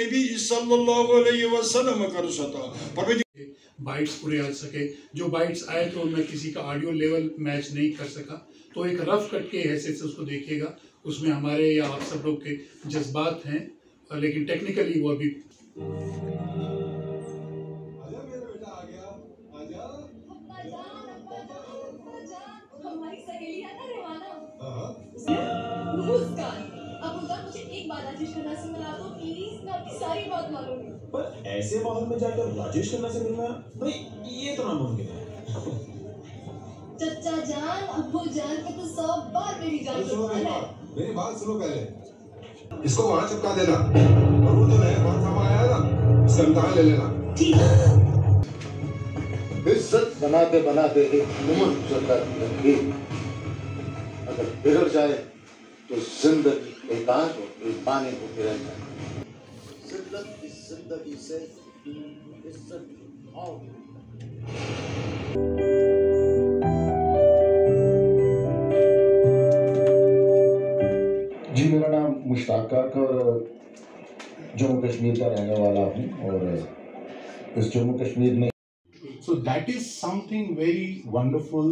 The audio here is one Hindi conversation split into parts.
नबी सल्लल्लाहु अलैहि वसल्लम कर सता परमेश्वर बाइट्स पूरे आ सके। जो बाइट्स आए तो मैं किसी का ऑडियो लेवल मैच नहीं कर सका। तो एक रफ कट के हैसियत से उसको देखिएगा। उसमें हमारे या आप सब लोग के जज्बात हैं लेकिन टेक्निकली वो अभी सहेली है मुस्कान मुझे एक बार राजेश खन्ना से मिला दो प्लीज़ मैं आपकी सारी बात मानूँगी पर ऐसे माहौल में जाकर राजेश खन्ना से मिलना भाई ये तो नामुमकिन है। चचा जान अब्बू जान के तो सौ बार मेरी जान सुनो मेरी बात मेरी बात सुनो पहले। इसको वहाँ चिपका देना। और वो जो नया कौन सा आया ना उसका इम्तहान ले लेना। ठीक है। इज़्ज़त बनाते बनाते एक उम्र गुजर लगी अगर बिगड़ जाए तो ज़िंदगी एकांत और बेईमानी होती रह जाए जिल्लत की ज़िंदगी से इज़्ज़त आओ जी मेरा नाम मुश्ताक काक और जम्मू कश्मीर का रहने वाला हूँ और इस जम्मू कश्मीर में so that is something very wonderful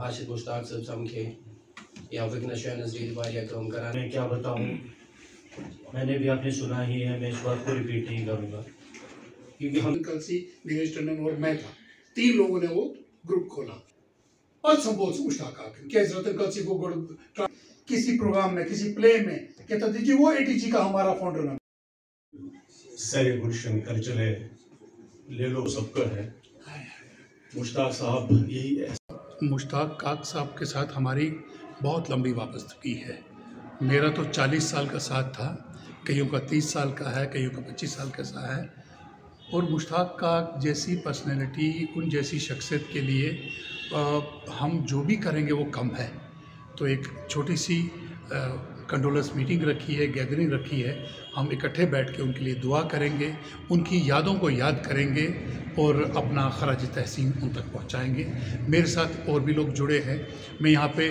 आशिक मुश्ताक सब समखे या फिर नशा नजरीर वारिया काम करा मैं क्या बताऊं मैंने भी आपने सुना ही है मैं इस बात को रिपीट नहीं करूंगा क्योंकि हम कलसी नीरज टंडन और मैं था। तीन लोगों ने वो ग्रुप खोला। और संबोध से क्या ज़रूरत कलसी को किसी प्रोग्राम में किसी प्ले में कहता दीजिए वो एटीजी का हमारा फाउंडर है सरे गुलशन चले। ले लो सबका है। मुश्ताक साहब यही मुश्ताक काक साहब के साथ हमारी बहुत लंबी वाबस्तगी है। मेरा तो 40 साल का साथ था कईयों का 30 साल का है कईयों का 25 साल का सा है। और मुश्ताक का जैसी पर्सनैलिटी उन जैसी शख्सियत के लिए आ, हम जो भी करेंगे वो कम है। तो एक छोटी सी कंडोलेंस मीटिंग रखी है गैदरिंग रखी है। हम इकट्ठे बैठ के उनके लिए दुआ करेंगे, उनकी यादों को याद करेंगे और अपना खराज तहसीन उन तक पहुंचाएँगे। मेरे साथ और भी लोग जुड़े हैं। मैं यहाँ पे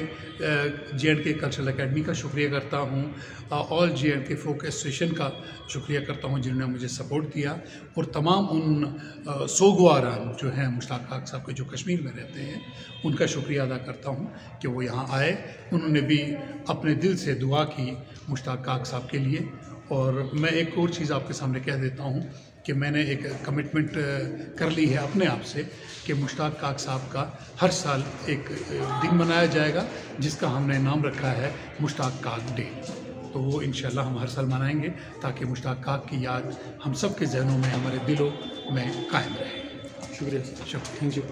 J and K cultural academy का शुक्रिया करता हूँ all J and K folk association का शुक्रिया करता हूँ जिन्होंने मुझे सपोर्ट किया। और तमाम उन सोगवारान जो हैं, मुश्ताक खाक साहब के जो कश्मीर में रहते हैं, उनका शुक्रिया अदा करता हूँ कि वो यहाँ आए। उन्होंने भी अपने दिल से दुआ की मुश्ताक काक साहब के लिए। और मैं एक और चीज़ आपके सामने कह देता हूँ कि मैंने एक कमिटमेंट कर ली है अपने आप से कि मुश्ताक काक साहब का हर साल एक दिन मनाया जाएगा जिसका हमने नाम रखा है मुश्ताक काक डे। तो वो इंशाल्लाह हम हर साल मनाएँगे ताकि मुश्ताक काक की याद हम सब के जहनों में हमारे दिलों में कायम रहे। शुक्रिया। शुक्रिया। Thank you